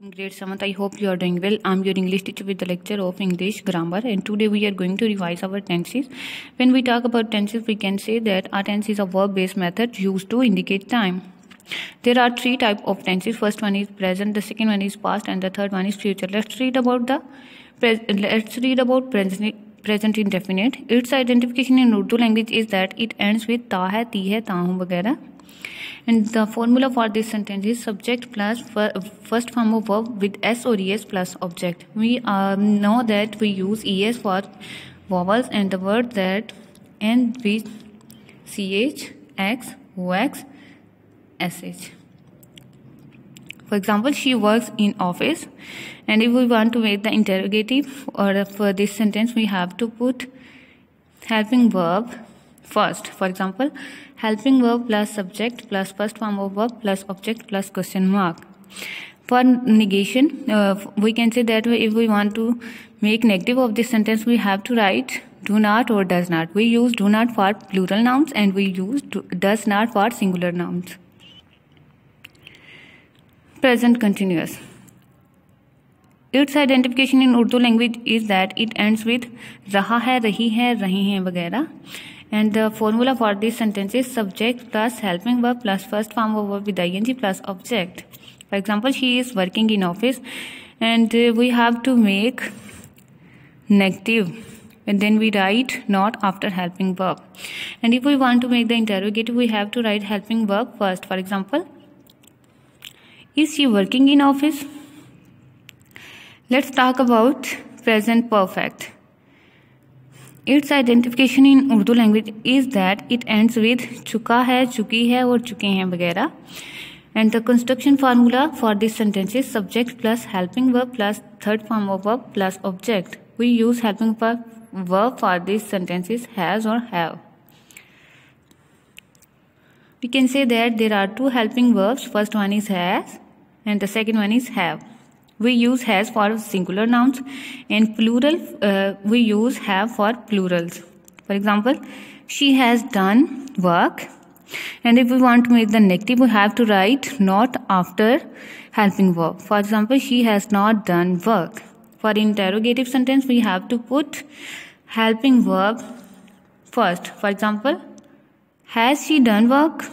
Great grade I hope you are doing well. I'm your English teacher with the lecture of English grammar and today we are going to revise our tenses. When we talk about tenses, we can say that our tense is a verb-based method used to indicate time. There are three type of tenses. First one is present, the second one is past and the third one is future. Let's read about the let's read about present present indefinite. Its identification in Urdu language is that it ends with ta hai, ti hai, ta and the formula for this sentence is subject plus first form of verb with s or es plus object. We uh, know that we use es for vowels and the word that end with ch x ox sh for example she works in office. And if we want to make the interrogative or for this sentence we have to put helping verb first for example helping verb plus subject plus first form of verb plus object plus question mark for negation uh, we can say that if we want to make negative of this sentence we have to write do not or does not we use do not for plural nouns and we use do, does not for singular nouns present continuous its identification in Urdu language is that it ends with raha hai, rahi hai, rahe hain वगैरह and the formula for this sentence is subject plus helping verb plus first form of verb with ing plus object. For example she is working in office and we have to make negative and then we write not after helping verb. And if we want to make the interrogative we have to write helping verb first. For example is she working in office? Let's talk about present perfect its identification in Urdu language is that it ends with chuka hai, chuki hai or chuke hain वगैरह and the construction formula for this sentence is subject plus helping verb plus third form of verb plus object we use helping verb verb for these sentences has or have we can say that there are two helping verbs first one is has and the second one is have we use has for singular nouns and plural uh, we use have for plurals. For example she has done work. And if we want to make the negative we have to write not after helping verb for example she has not done work. For interrogative sentence we have to put helping verb first. For example has she done work?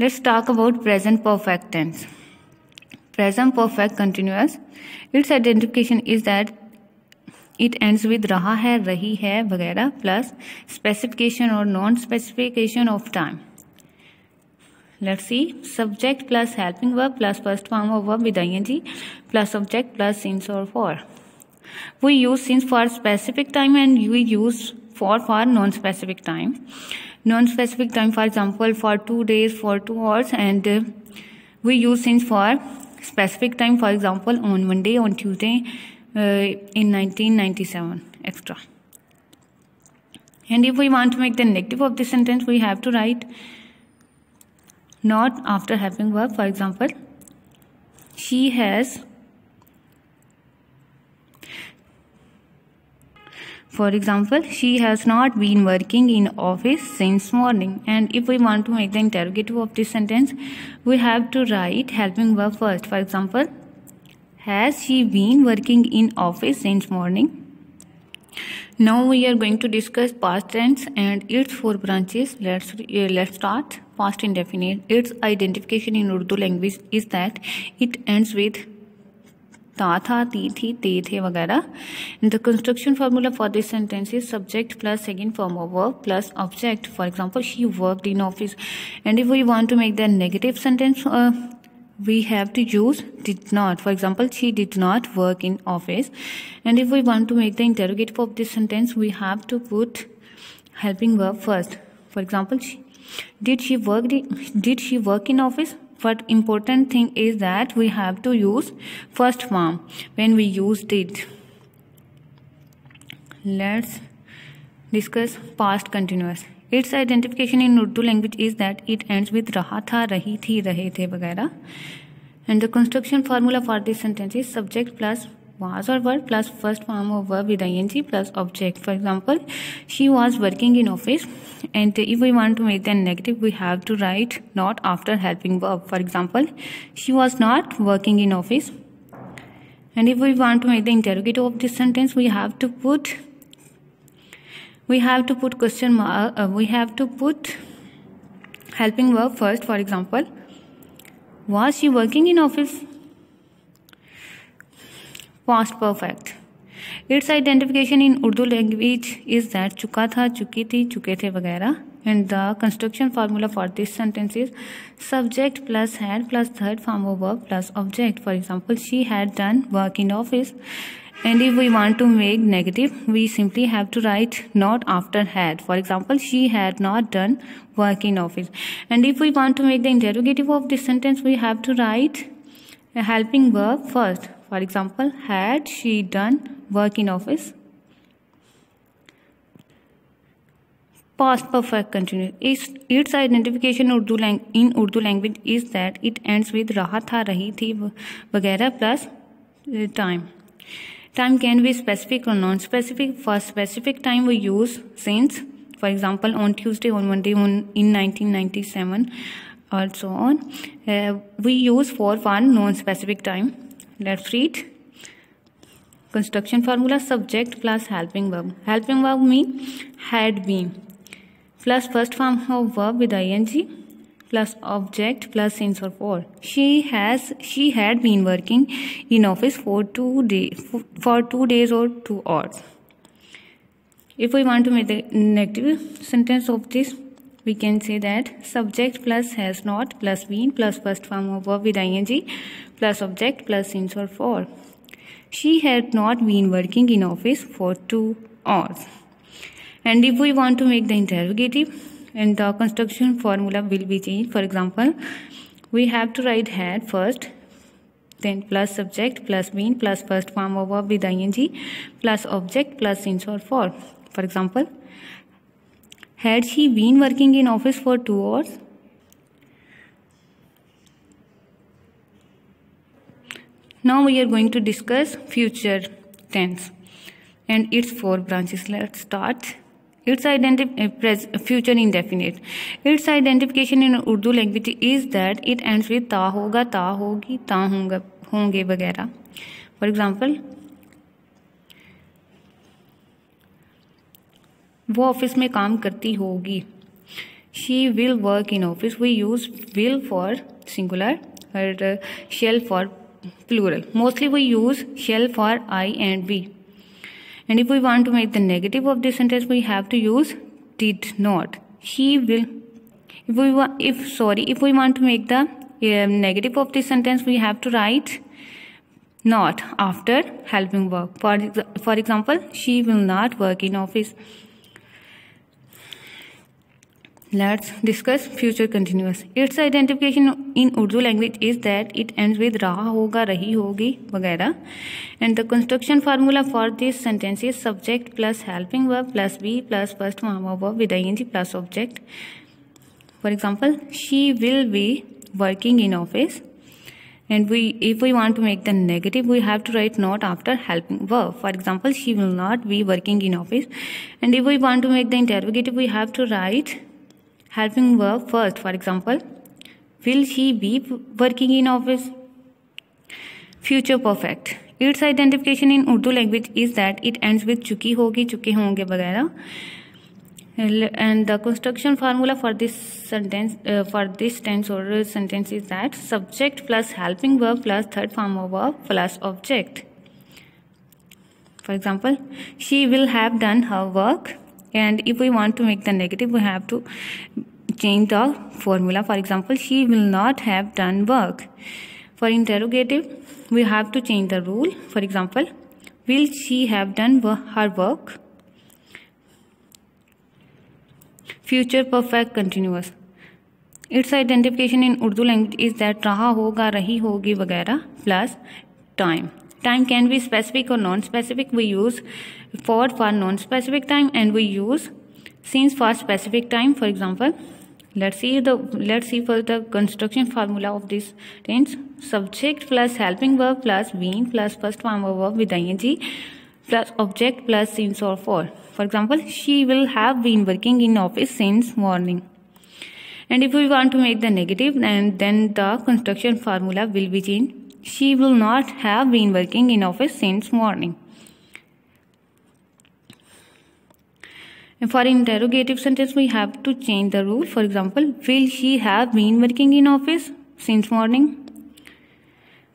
Let's talk about present perfect tense present perfect continuous it's identification is that it end with रहा है रही है वगैरह plus specification और non specification of time let see subject plus helping verb plus first form of verb with G plus subject plus since और for we use since for specific time and we use for for non specific time non specific time for example for two days for two hours and we use since for specific time for example on monday on tuesday uh, in 1997 extra. And if we want to make the negative of the sentence we have to write not after helping verb for example. She has For example, she has not been working in office since morning. And if we want to make the interrogative of this sentence, we have to write helping verb first. For example, has she been working in office since morning? Now we are going to discuss past tense and its four branches. Let's uh, let's start. Past indefinite. Its identification in Urdu language is that it ends with था था ती थी ते थे वगैरह the construction formula for this sentence is subject plus second form of work plus object for example she work in office and if we want to make the negative sentence we have to use did not for example she did not work in office and if we want to make the interrogative of this sentence we have to put helping verb first for example she, did she work did she work in office but important thing is that we have to use first form. When we used it let's discuss past continuous. Its identification in urdu language is that it ends with raha tha rahi thi rahe the and the construction formula for this sentence is subject plus was or were plus first form of verb with ing plus object. For example she was working in office and if we want to make the negative we have to write not after helping verb. For example she was not working in office and if we want to make the interrogative of this sentence we have to put we have to put question mark uh, we have to put helping verb first. For example was she working in office past perfect. Its identification in Urdu language is that chuka tha, chuki thi, chuke the vagaira. And the construction formula for this sentence is subject plus had plus third form of verb plus object. For example, she had done work in office. And if we want to make negative, we simply have to write not after had. For example, she had not done work in office. And if we want to make the interrogative of this sentence, we have to write a helping verb first. For example, had she done work in office? Past perfect continuous. Its, its identification Urdu lang- in Urdu language is that it ends with raha tha, rahi thi, vagera plus uh, time. Time can be specific or non-specific. For specific time, we use since. For example, on Tuesday, on Monday, on in 1997 or so on. Uh, we use for one non-specific time. Let's read. Construction formula subject plus helping verb. Helping verb mean had been plus first form of verb with ing plus object plus since or for. She has she had been working in office for two days for two days or two hours. If we want to make the negative sentence of this, we can say that subject plus has not plus been plus first form of verb with ing plus object plus since or for. She had not been working in office for two hours. And if we want to make the interrogative, and the construction formula will be changed. For example, we have to write had first, then plus subject plus been plus first form of verb with ing plus object plus since or for. For example, had she been working in office for two hours? Now we are going to discuss future tense and its four branches. Let's start. Its identity uh, future indefinite. Its identification in Urdu language is that it ends with ta hoga, ta hogi, ta honga, honge वगैरह. For example, वो office में काम करती होगी। She will work in office we use will for singular और shall for plural mostly we use shall for I and we and if we want to make the negative of this sentence we have to use did not she will if we if sorry if we want to make the negative of this sentence we have to write not after helping work for for example she will not work in office Let's discuss future continuous. Its identification in Urdu language is that it ends with raha hoga, rahi hogi, vagaira. And the construction formula for this sentence is subject plus helping verb plus be plus first Mahama verb with ing plus object. For example, she will be working in office. And we, if we want to make the negative, we have to write not after helping verb. For example, she will not be working in office. And if we want to make the interrogative, we have to write helping verb first. For example, will she be working in office? Future perfect. Its identification in Urdu language is that it ends with chuki hogi, chuke honge, vagera. And the construction formula for this sentence, uh, for this tense or sentence is that subject plus helping verb plus third form of verb plus object. For example, she will have done her work and if we want to make the negative we have to change the formula for example she will not have done work for interrogative we have to change the rule for example will she have done her work future perfect continuous its identification in urdu language is that raha hoga rahi hogi वगैरह plus time time can be specific or non-specific we use for for non-specific time and we use since for specific time for example let's see the let's see for the construction formula of this tense. Subject plus helping verb plus been plus first form of verb with ing plus object plus since or for. For example she will have been working in office since morning. And if we want to make the negative and then the construction formula will be changed she will not have been working in office since morning for interrogative sentence, we have to change the rule. For example, will she have been working in office since morning?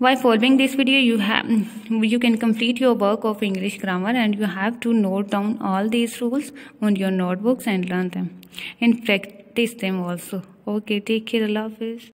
By following this video, you have you can complete your work of English grammar and you have to note down all these rules on your notebooks and learn them and practice them also. Okay, take care. Allah Hafiz.